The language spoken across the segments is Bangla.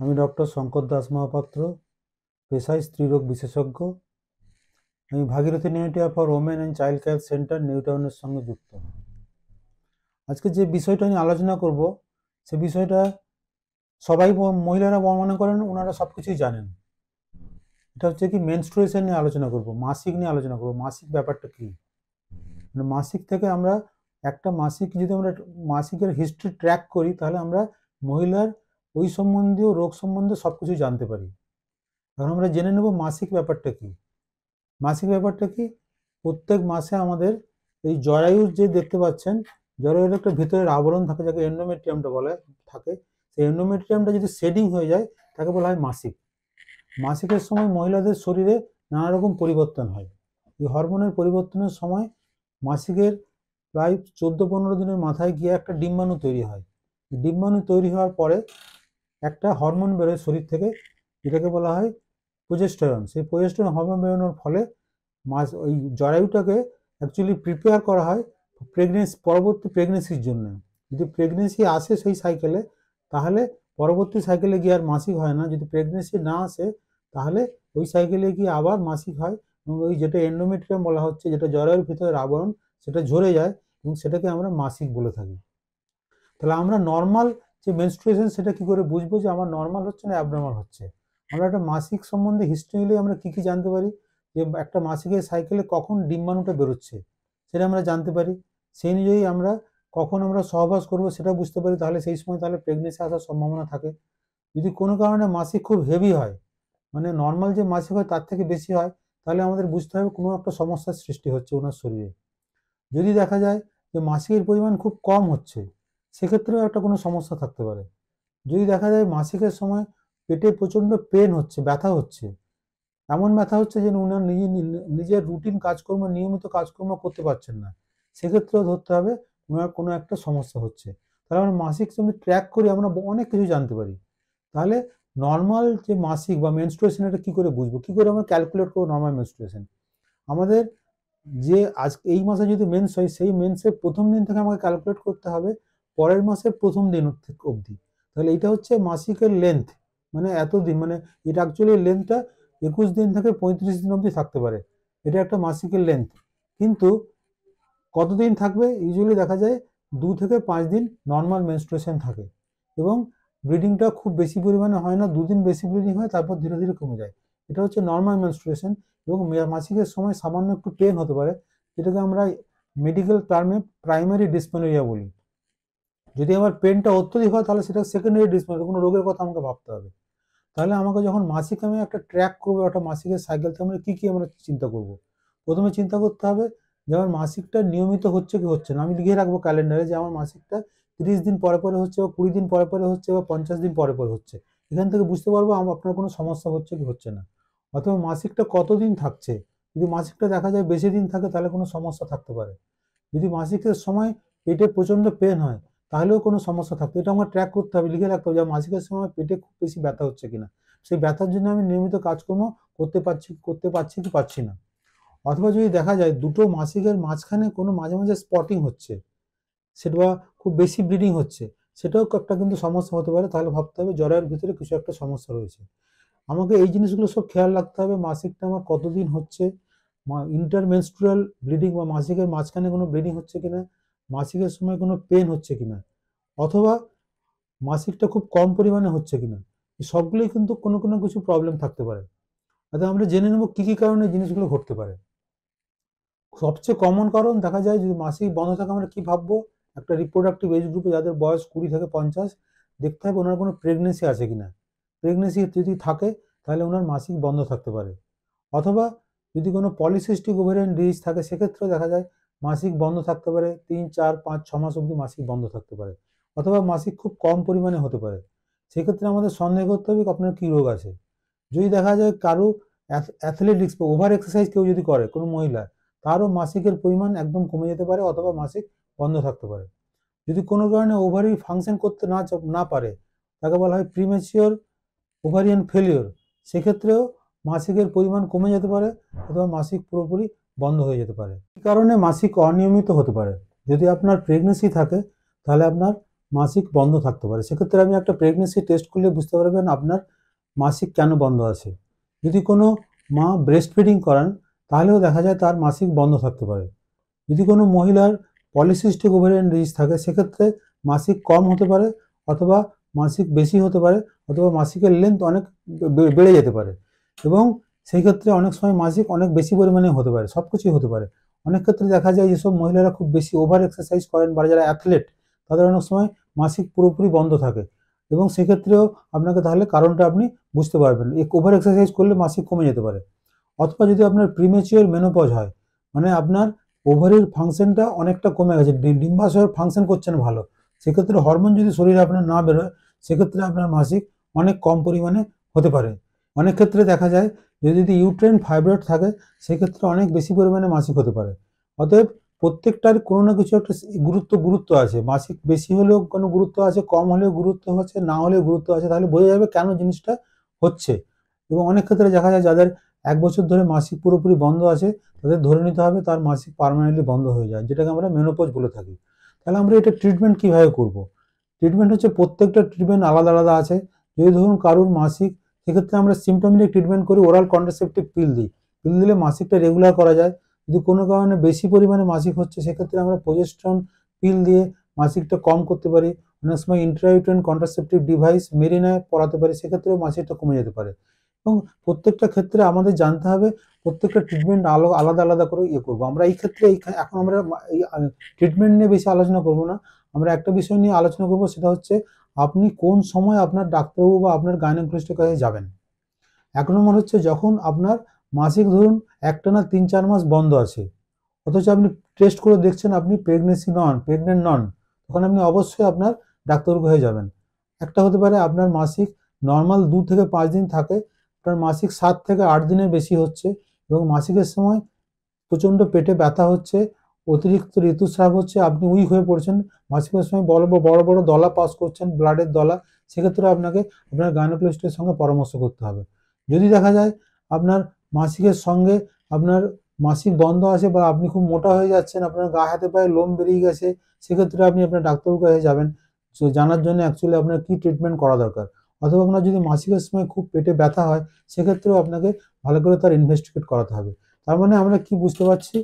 আমি ডক্টর শঙ্কর দাস মহাপাত্র, পেশায় স্ত্রীরোগ বিশেষজ্ঞ। আমি Bhagirathi Neotia for women and child care centre new টাউনের সঙ্গে যুক্ত। আজকে যে বিষয়টা নিয়ে আলোচনা করব, সে বিষয়টা সবাই মহিলারা মনে করেন ওনারা সব কিছুই জানেন। এটা হচ্ছে কি মেনস্ট্রুয়েশন নিয়ে আলোচনা করব, মাসিক নিয়ে আলোচনা করব। মাসিক ব্যাপারটা কি? মানে মাসিক থেকে আমরা একটা মাসিক যদি আমরা মাসিকের হিস্ট্রি ট্র্যাক করি, তাহলে আমরা মহিলার ওই সম্বন্ধীয়, রোগ সম্বন্ধে সব কিছু জানতে পারি। এখন আমরা জেনে নেব মাসিক ব্যাপারটা কি। মাসিক ব্যাপারটা কি, প্রত্যেক মাসে আমাদের এই জরায়ুর যে দেখতে পাচ্ছেন, জরায়ুর একটা ভিতরের আবরণ থাকে যাকে এন্ডোমেট্রিয়ামটা বলে, থাকে। সেই এন্ডোমেট্রিয়ামটা যদি শেডিং হয়ে যায়, তাকে বলা হয় মাসিক। মাসিকের সময় মহিলাদের শরীরে নানা রকম পরিবর্তন হয়। এই হরমোনের পরিবর্তনের সময় মাসিকের প্রায় চোদ্দ পনেরো দিনের মাথায় গিয়ে একটা ডিম্বাণু তৈরি হয়। ডিম্বাণু তৈরি হওয়ার পরে একটা হরমোন বেরোয় শরীর থেকে, যেটাকে বলা হয় প্রোজেস্টেরন সেই প্রোজেস্টেরন হরমোন বেরোনোর ফলে মাস, ওই জরায়ুটাকে অ্যাকচুয়ালি প্রিপেয়ার করা হয় প্রেগনেন্সি পরবর্তী প্রেগনেন্সির জন্য। যদি প্রেগনেন্সি আসে সেই সাইকেলে তাহলে পরবর্তী সাইকেলে গিয়ে আর মাসিক হয় না। যদি প্রেগনেন্সি না আসে, তাহলে ওই সাইকেলে গিয়ে আবার মাসিক হয় এবং ওই যেটা এন্ডোমেট্রিয়াম বলা হচ্ছে, যেটা জরায়ুর ভিতরের আবরণ, সেটা ঝরে যায় এবং সেটাকে আমরা মাসিক বলে থাকি। তাহলে আমরা নর্মাল যে মেনস্ট্রুয়েশন সেটা কি করে বুঝব যে আমার নর্মাল হচ্ছে না অ্যাবনর্মাল হচ্ছে? আমরা একটা মাসিক সম্বন্ধে হিস্ট্রি নিলে আমরা কি কি জানতে পারি? যে একটা মাসিকের সাইকেলে কখন ডিম্বাণুটা বেরোচ্ছে, সেটা আমরা জানতে পারি। সেই অনুযায়ী আমরা কখন আমরা সহবাস করব সেটা বুঝতে পারি। তাহলে সেই সময় তাহলে প্রেগনেন্সি আসার সম্ভাবনা থাকে। যদি কোনো কারণে মাসিক খুব হেভি হয় মানে নর্মাল যে মাসিক হয় তার থেকে বেশি হয়, তাহলে আমাদের বুঝতে হবে কোনো একটা সমস্যার সৃষ্টি হচ্ছে ওনার শরীরে। যদি দেখা যায় যে মাসিকের পরিমাণ খুব কম হচ্ছে সেক্ষেত্রেও একটা কোনো সমস্যা থাকতে পারে। যদি দেখা যায় মাসিকের সময় পেটে প্রচণ্ড পেন হচ্ছে, ব্যথা হচ্ছে, এমন ব্যথা হচ্ছে যে উনার নিজে নিজের রুটিন কাজকর্ম, নিয়মিত কাজকর্ম করতে পারছেন না, সেক্ষেত্রেও ধরতে হবে ওনার কোনো একটা সমস্যা হচ্ছে। তাহলে আমরা মাসিক যদি ট্র্যাক করি, আমরা অনেক কিছু জানতে পারি। তাহলে নর্মাল যে মাসিক বা মেনস্ট্রুয়েশন এটা কী করে বুঝব? কী করে আমরা ক্যালকুলেট করব নর্মাল মেনস্ট্রুয়েশন আমাদের যে আজ, এই মাসে যদি মেন্স হয়, সেই মেন্সের প্রথম দিন থেকে আমাকে ক্যালকুলেট করতে হবে পরের মাসের প্রথম দিন অবধি। তাহলে এটা হচ্ছে মাসিকের লেন্থ মানে এত দিন মানে এটা অ্যাকচুয়ালি লেন্থটা একুশ দিন থেকে পঁয়ত্রিশ দিন অবধি থাকতে পারে। এটা একটা মাসিকের লেন্থ কিন্তু কতদিন থাকবে? ইউজুয়ালি দেখা যায় দু থেকে পাঁচ দিন নর্মাল মেনস্ট্রুয়েশন থাকে। এবং ব্লিডিংটা খুব বেশি পরিমাণে হয় না। দুদিন বেশি ব্লিডিং হয়, তারপর ধীরে ধীরে কমে যায়। এটা হচ্ছে নর্মাল মেনস্ট্রুয়েশন এবং মাসিকের সময় সামান্য একটু পেন হতে পারে। যেটাকে আমরা মেডিকেল টার্মে প্রাইমারি ডিসপেনোরিয়া বলি। যদি আমার পেনটা অত্যধিক হয়, তাহলে সেটা সেকেন্ডারি ডিসপেনোরিয়া কোনো রোগের কথা আমাকে ভাবতে হবে। তাহলে আমাকে যখন মাসিক আমি একটা ট্র্যাক করব, একটা মাসিকের সাইকেলতে আমরা কী কী আমরা চিন্তা করব? প্রথমে চিন্তা করতে হবে যে আমার মাসিকটা নিয়মিত হচ্ছে কি হচ্ছে না। আমি লিখে রাখব ক্যালেন্ডারে যে আমার মাসিকটা তিরিশ দিন পরে পরে হচ্ছে বা কুড়ি দিন পরে পরে হচ্ছে বা পঞ্চাশ দিন পরে পরে হচ্ছে। এখান থেকে বুঝতে পারব আপনার কোনো সমস্যা হচ্ছে কি হচ্ছে না। অথবা মাসিকটা কতদিন থাকছে? যদি মাসিকটা দেখা যায় বেশি দিন থাকে, তাহলে কোনো সমস্যা থাকতে পারে। যদি মাসিকের সময় পেটে প্রচণ্ড পেন হয় তাহলেও কোনো সমস্যা থাকতো। এটা আমার ট্র্যাক করতে হবে, লিখে রাখতে হবে যে মাসিকের সময় পেটে খুব বেশি ব্যথা হচ্ছে কিনা। সেই ব্যথার জন্য আমি নিয়মিত কাজকর্ম করতে পারছি করতে পারছি কি পারছি না। অথবা যদি দেখা যায় দুটো মাসিকের মাঝখানে কোনো মাঝে মাঝে স্পটিং হচ্ছে, সেটা বা খুব বেশি ব্লিডিং হচ্ছে, সেটাও একটা কিন্তু সমস্যা হতে পারে। তাহলে ভাবতে হবে জ্বরের ভিতরে কিছু একটা সমস্যা রয়েছে। আমাকে এই জিনিসগুলো সব খেয়াল রাখতে হবে, মাসিকটা আমার কতদিন হচ্ছে ইন্টারমেনস্ট্রুয়াল ব্লিডিং বা মাসিকের মাঝখানে কোনো ব্লিডিং হচ্ছে কিনা মাসিকের সময় কোনো পেন হচ্ছে কিনা? অথবা মাসিকটা খুব কম পরিমাণে হচ্ছে কিনা? সবগুলোই কিন্তু কোনো কোনো কিছু প্রবলেম থাকতে পারে। অর্থাৎ আমরা জেনে নেব কী কী কারণে জিনিসগুলো ঘটতে পারে। সবচেয়ে কমন কারণ দেখা যায় যদি মাসিক বন্ধ থাকে আমরা কি ভাববো? একটা রিপ্রোডাক্টিভ এজ গ্রুপে যাদের বয়স কুড়ি থেকে পঞ্চাশ, দেখতে হবে ওনার কোনো প্রেগনেন্সি আছে কিনা। প্রেগনেন্সি যদি থাকে, তাহলে ওনার মাসিক বন্ধ থাকতে পারে। অথবা যদি কোনো পলিসিস্টিক ওভারিয়ান ডিজিজ থাকে, সেক্ষেত্রেও দেখা যায় মাসিক বন্ধ থাকতে পারে, তিন, চার, পাঁচ, ছ মাস অবধি মাসিক বন্ধ থাকতে পারে। অথবা মাসিক খুব কম পরিমাণে হতে পারে। সেক্ষেত্রে আমাদের সন্দেহ করতে হবে আপনার কী রোগ আছে। যদি দেখা যায় কারও অ্যাথলেটিক্স বা ওভার এক্সারসাইজ কেউ যদি করে, কোনো মহিলা, তারও মাসিকের পরিমাণ একদম কমে যেতে পারে অথবা মাসিক বন্ধ থাকতে পারে। যদি কোনো কারণে ওভারি ফাংশন করতে না না পারে, তাকে বলা হয় প্রিমেচিওর ওভারিয়ান ফেলিওর, সেক্ষেত্রেও মাসিকের পরিমাণ কমে যেতে পারে অথবা মাসিক পুরোপুরি বন্ধ হয়ে যেতে পারে। এই কারণে মাসিক অনিয়মিত হতে পারে। যদি আপনার প্রেগনেন্সি থাকে, তাহলে আপনার মাসিক বন্ধ থাকতে পারে। সেক্ষেত্রে আপনি একটা প্রেগনেন্সি টেস্ট করলে বুঝতে পারবেন আপনার মাসিক কেন বন্ধ আছে। যদি কোনো মা ব্রেস্ট ফিডিং করান, তাহলেও দেখা যায় তার মাসিক বন্ধ থাকতে পারে। যদি কোনো মহিলার পলিসিস্টিক ওভারিয়ান ডিজিজ থাকে, সেক্ষেত্রে মাসিক কম হতে পারে অথবা মাসিক বেশি হতে পারে অথবা মাসিকের লেন্থ অনেক বেড়ে যেতে পারে। এবং সেই ক্ষেত্রে অনেক সময় মাসিক অনেক বেশি পরিমাণে হতে পারে, সব কিছুই হতে পারে। অনেক ক্ষেত্রে দেখা যায় যেসব মহিলারা খুব বেশি ওভার এক্সারসাইজ করেন বা যারা অ্যাথলেট তাদের অনেক সময় মাসিক পুরোপুরি বন্ধ থাকে। এবং সেক্ষেত্রেও আপনাকে তাহলে কারণটা আপনি বুঝতে পারবেন। এই ওভার এক্সারসাইজ করলে মাসিক কমে যেতে পারে। অথবা যদি আপনার প্রিমেচিওর মেনোপজ হয় মানে আপনার ওভারের ফাংশনটা অনেকটা কমে গেছে ডিম্বাশয়ের ফাংশন করছেন ভালো, সেক্ষেত্রে হরমোন যদি শরীরে আপনার না বেরোয়, সেক্ষেত্রে আপনার মাসিক অনেক কম পরিমাণে হতে পারে। অনেক ক্ষেত্রে দেখা যায় যে যদি ইউট্রেন ফাইব্রয়েড থাকে, সেক্ষেত্রে অনেক বেশি পরিমাণে মাসিক হতে পারে। অতএব প্রত্যেকটার কোনো না কিছু একটা গুরুত্ব গুরুত্ব আছে। মাসিক বেশি হলেও কোনো গুরুত্ব আছে, কম হলেও গুরুত্ব হচ্ছে না হলেও গুরুত্ব আছে, তাহলে বোঝা যাবে কেন জিনিসটা হচ্ছে। এবং অনেক ক্ষেত্রে দেখা যায় যাদের এক বছর ধরে মাসিক পুরোপুরি বন্ধ আছে, তাদের ধরে নিতে হবে তার মাসিক পার্মানেন্টলি বন্ধ হয়ে যায়, যেটাকে আমরা মেনোপোজ বলে থাকি। তাহলে আমরা এটা ট্রিটমেন্ট কীভাবে করব? ট্রিটমেন্ট হচ্ছে প্রত্যেকটা ট্রিটমেন্ট আলাদা আলাদা আছে। যদি ধরুন কারুর মাসিক সেক্ষেত্রে আমরা সিমটমেটিক ট্রিটমেন্ট করি ওরাল কন্ট্রাসেপটিভ পিল দিই। পিল দিলে মাসিকটা রেগুলার করা যায়। যদি কোনো কারণে বেশি পরিমাণে মাসিক হচ্ছে, সেক্ষেত্রে আমরা প্রজেস্ট্রন পিল দিয়ে মাসিকটা কম করতে পারি। অনেক সময় ইন্ট্রাইউটেন কন্ট্রাসেপটিভ ডিভাইস মেরিনায় পড়াতে পারি, সেক্ষেত্রেও মাসিকটা কমে যেতে পারে। এবং প্রত্যেকটা ক্ষেত্রে আমাদের জানতে হবে, প্রত্যেকটা ট্রিটমেন্ট আলো আলাদা আলাদা করে ইয়ে করব। আমরা এই ক্ষেত্রে এখন আমরা ট্রিটমেন্ট নিয়ে বেশি আলোচনা করব না। আমরা একটা বিষয় নিয়ে আলোচনা করব, সেটা হচ্ছে আপনি কোন সময় আপনার ডাক্তারবাবু বা আপনার গাইনোকোলজিস্টের কাছে যাবেন? এক নম্বর হচ্ছে যখন আপনার মাসিক ধরুন একটানা তিন চার মাস বন্ধ আছে, অথচ আপনি টেস্ট করে দেখছেন আপনি প্রেগনেন্সি নন প্রেগনেন্ট নন, তখন আপনি অবশ্যই আপনার ডাক্তারবাবু কাছে যাবেন। একটা হতে পারে আপনার মাসিক নর্মাল দু থেকে পাঁচ দিন থাকে, আপনার মাসিক সাত থেকে আট দিনের বেশি হচ্ছে এবং মাসিকের সময় প্রচণ্ড পেটে ব্যথা হচ্ছে অতিরিক্ত ঋতুস্রাব হচ্ছে, আপনি উইক হয়ে পড়ছেন। মাসিকের সময় বড় বড় বড় দলা পাস করছেন ব্লাডের দলা, সেক্ষেত্রে আপনাকে আপনার গাইনোকোলজিস্টের সঙ্গে পরামর্শ করতে হবে। যদি দেখা যায় আপনার মাসিকের সঙ্গে আপনার মাসিক বন্ধ আছে বা আপনি খুব মোটা হয়ে যাচ্ছেন, আপনার গা, হাতে, পায়ে লোম বেরিয়ে গেছে, সেক্ষেত্রে আপনি আপনার ডাক্তারবাবুর কাছে যাবেন। জানার জন্য অ্যাকচুয়ালি আপনার কী ট্রিটমেন্ট করা দরকার? অথবা আপনার যদি মাসিকের সময় খুব পেটে ব্যথা হয়, সেক্ষেত্রেও আপনাকে ভালো করে তার ইনভেস্টিগেট করাতে হবে। তার মানে আমরা কি বুঝতে পারছি?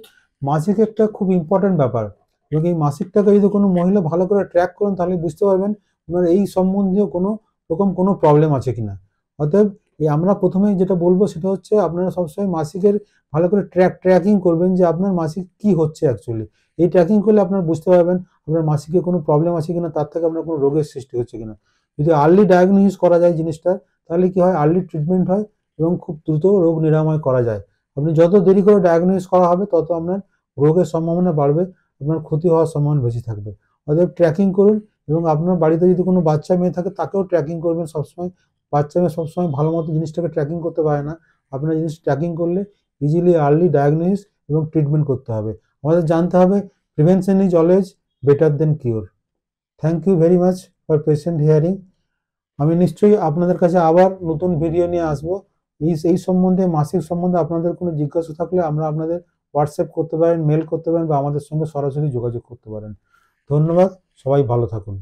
মাসিক একটা খুব ইম্পর্ট্যান্ট ব্যাপার। এবং এই মাসিকটাকে যদি কোনো মহিলা ভালো করে ট্র্যাক করেন, তাহলে বুঝতে পারবেন ওনার এই সম্বন্ধীয় কোনো রকম কোনো প্রবলেম আছে কিনা। অতএব এই আমরা প্রথমে যেটা বলব সেটা হচ্ছে আপনারা সবসময় মাসিকের ভালো করে ট্র্যাক ট্র্যাকিং করবেন যে আপনার মাসিক কি হচ্ছে অ্যাকচুয়ালি এই ট্র্যাকিং করলে আপনারা বুঝতে পারবেন আপনার মাসিকে কোনো প্রবলেম আছে কিনা, তার থেকে আপনার কোনো রোগের সৃষ্টি হচ্ছে কিনা। যদি আর্লি ডায়াগনোসিস করা যায় জিনিসটা, তাহলে কি হয়? আর্লি ট্রিটমেন্ট হয় এবং খুব দ্রুত রোগ নিরাময় করা যায়। আপনি যত দেরি করে ডায়াগনোসিস করা হবে, তত আপনার রোগের সম্ভাবনা বাড়বে, আপনার ক্ষতি হওয়ার সম্ভাবনা বেশি থাকবে। অতএব ট্র্যাকিং করুন এবং আপনার বাড়িতে যদি কোনো বাচ্চা মেয়ে থাকে, তাকেও ট্র্যাকিং করবেন সবসময়। বাচ্চা মেয়ে সবসময় ভালো মতো জিনিসটাকে ট্র্যাকিং করতে পারে না। আপনার জিনিস ট্র্যাকিং করলে ইজিলি আর্লি ডায়াগনোসিস এবং ট্রিটমেন্ট করতে হবে। আমাদের জানতে হবে prevention is always better than cure thank you very much for patient hearing আমি নিশ্চয়ই আপনাদের কাছে আবার নতুন ভিডিও নিয়ে আসব। এই এই সম্বন্ধে, মাসিক সম্বন্ধে আপনাদের কোনো জিজ্ঞাসা থাকলে আমরা আপনাদের হোয়াটসঅ্যাপ করতে পারেন মেল করতে পারেন বা আমাদের সঙ্গে সরাসরি যোগাযোগ করতে পারেন। ধন্যবাদ, সবাই ভালো থাকুন।